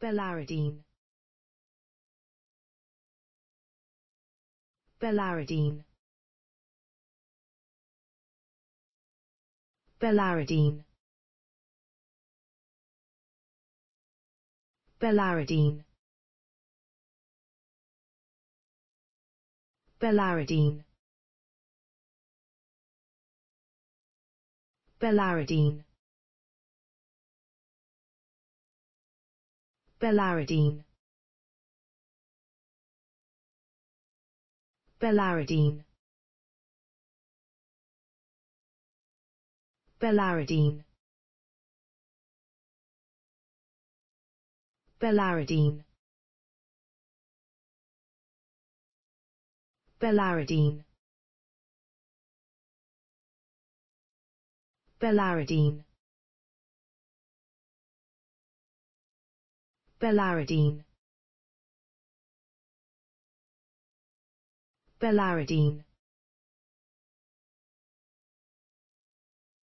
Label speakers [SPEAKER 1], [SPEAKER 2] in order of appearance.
[SPEAKER 1] Bellaridine Bellaridine Bellaridine Bellaridine Bellaridine Bellaridine Bellaridine Bellaridine Bellaridine Bellaridine Bellaridine Bellaridine Bellaridine Bellaridine